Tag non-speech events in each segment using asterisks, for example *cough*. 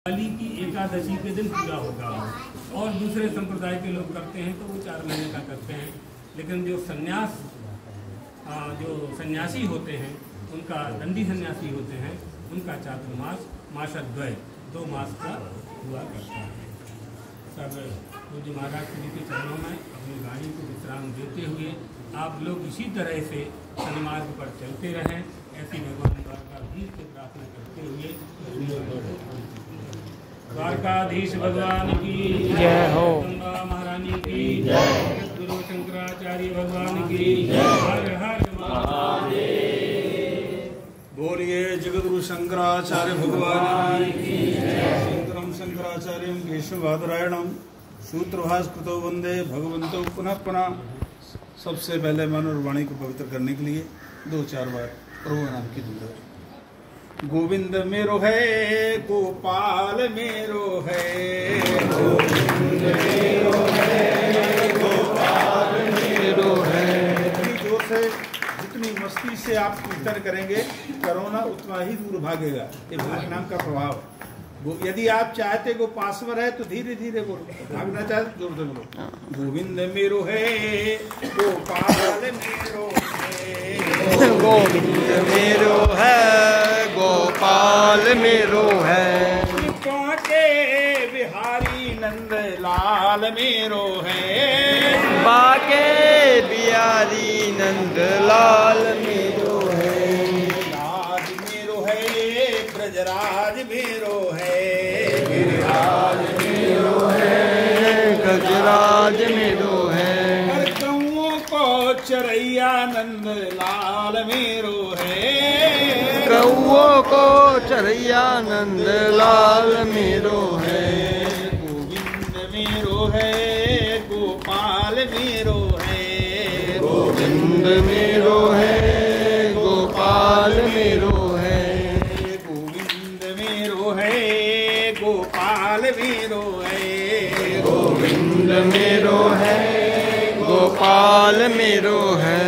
दिवाली की एकादशी के दिन पूजा होगा और दूसरे संप्रदाय के लोग करते हैं तो वो चार महीने का करते हैं। लेकिन जो संन्यास जो सन्यासी होते हैं, उनका दंडी सन्यासी होते हैं, उनका चातुर्मास मासद्वय दो मास का हुआ करता है। सब पूज्य महाराज श्री के चरणों में अपनी गाड़ी को विश्राम देते हुए आप लोग इसी तरह से सन्मार्ग पर चलते रहें। ऐसी भगवान द्वारकाधीश से प्रार्थना करते हुए द्वारकाधीश भगवान की। जय हो। गंगा महारानी की। जय गुरु शंकराचार्य भगवान की। हर हर महादेव। बोलिए जगदगुरु शंकराचार्य भगवान की। शंकरम शंकराचार्य केशवादरायणम सूत्रभाष कृतो वंदे भगवंतो पुनः पुनः। सबसे पहले मन और वाणी को पवित्र करने के लिए दो चार बार प्रभु नाम की दुआ गोविंद मेरो है, गोपाल मेरो है। गोविंद मेरो है गोपाल मेरो है ज़ोर से, जितनी मस्ती से आप कीर्तन करेंगे, कोरोना उतना ही दूर भागेगा। ये नाम का प्रभाव। यदि आप चाहते को पासवर है तो धीरे धीरे बोलो। भागना चाहते ज़ोर से बोलो। गोविंद मेरो है, गोपाल मेरो है। *laughs* गोविंद मेरो है। गोपाल मेरो है। कांटे बिहारी नंद लाल मेरो है। बाके बिहारी नंद लाल मेरो है। राज मेरो है ब्रजराज मेरो है गिरिराज मेरो है। गजराज मेरो है। कौओं को चरैया नंद लाल मेरो है। कौओ को चरैया नंद लाल मेरो है। गोविंद मेरो है गोपाल मेरो है। गोविंद मेरो है गोपाल मेरो है। गोविंद मेरो है गोपाल मेरो है। गोविंद मेरो है गोपाल मेरो है।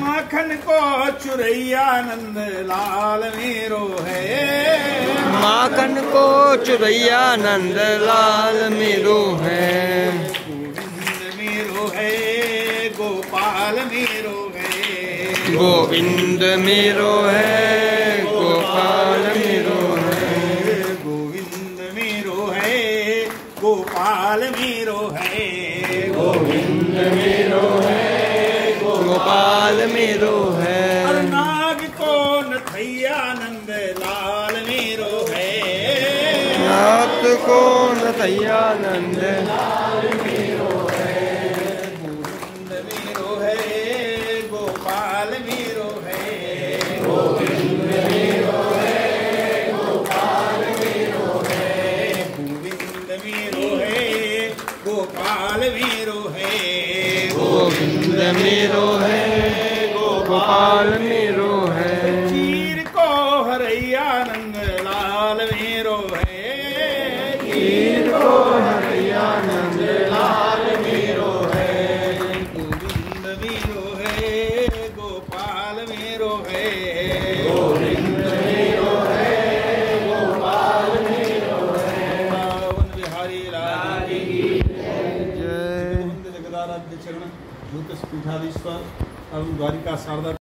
माखन को चुरैया नंद लाल मेरो है। माखन को चुरैया नंद लाल मेरो है। गोविंद मेरो है गोपाल मेरो है। गोविंद मेरो है गोपाल मेरो है। गोविंद मेरो है गोपाल मेरो है। गोविंद मेरो है गोपाल मेरो है। नाग को नथैया नंद लाल को नतैया नंद है गोविंद मेरो है, गोपाल मेरो है गोविंद मेरो है गोपाल मेरो है गोविंद मेरो है है। जय। गोविंद जगदाराध्य चरण भूत पीठाधीश्वर अरुण द्वारिका शारदा